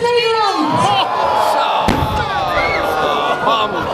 Oh, oh, oh,